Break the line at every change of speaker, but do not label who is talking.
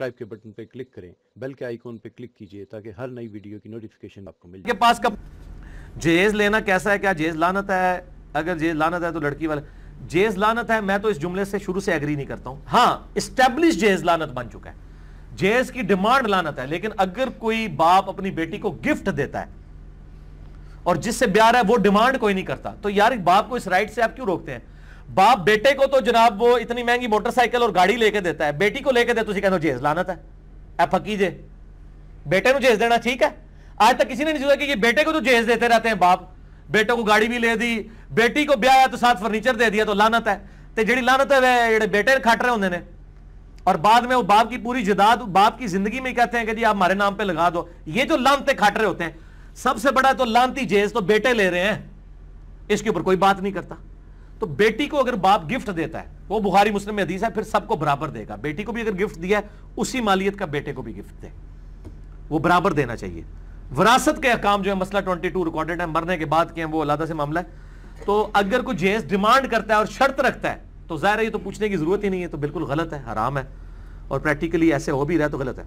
Subscribe کے button پہ click کریں، بیل کے آئیکن پہ کلک کیجیے تاکہ ہر نئی ویڈیو کی نوٹیفیکیشن آپ کو مل
کے پاس کب جیز لینا کیسا ہے؟ کیا جیز لانت ہے؟ اگر جیز لانت ہے تو لڑکی والے جیز لانت ہے، میں تو اس جملے سے شروع سے ایگری نہیں کرتا ہوں۔ ہاں اسٹیبلش جیز لانت بن چکا ہے۔ جیز کی ڈیمانڈ لانت ہے، لیکن اگر کوئی باپ اپنی بیٹی کو گفٹ دیتا ہے اور جس سے بیار ہے وہ ڈیمانڈ کوئی نہیں کرتا، تو یار باپ کو اس رائٹ سے آپ کیوں روکتے ہیں؟ باپ بیٹے کو تو جناب وہ اتنی مہنگی موٹر سائیکل اور گاڑی لے کے دیتا ہے، بیٹی کو لے کے دیتا تو جیز لانت ہے اے پھکی جے۔ بیٹے نو جیز دینا ٹھیک ہے؟ آج تک کسی نے نہیں سوچا کہ یہ بیٹے کو تو جیز دیتے رہتے ہیں باپ۔ بیٹے کو گاڑی بھی لے دی، بیٹی کو بیاہ تو ساتھ فرنیچر دے دیا تو لانت ہے۔ تو جڑی لانت ہے بیٹے کھٹ رہے ہوندے نے۔ اور بعد میں وہ باپ کی پوری جداد، باپ کی زندگی میں کہتے ہیں کہ جی آپ ہمارے نام پہ لگا دو۔ یہ جو لانتے کھٹ رہے ہوتے ہیں، سب سے بڑا تو لانتی جیز تو بیٹے لے رہے ہیں۔ اس کے اوپر کوئی بات نہیں کرتا۔ تو بیٹی کو اگر باپ گفٹ دیتا ہے، وہ بخاری مسلم میں حدیث ہے، پھر سب کو برابر دے گا۔ بیٹی کو بھی اگر گفٹ دیا ہے، اسی مالیت کا بیٹے کو بھی گفٹ دے۔ وہ برابر دینا چاہیے۔ وراثت کے احکام جو ہے مسئلہ 22 ریکارڈڈ ہے، مرنے کے بعد کے ہیں، وہ اللہ سے معاملہ ہے۔ تو اگر کوئی جیز ڈیمانڈ کرتا ہے اور شرط رکھتا ہے، تو ظاہر ہے یہ تو پوچھنے کی ضرورت ہی نہیں ہے، تو بالکل غلط ہے، حرام ہے۔ اور پریکٹیکلی ایسے ہو بھی رہا تو غلط ہے۔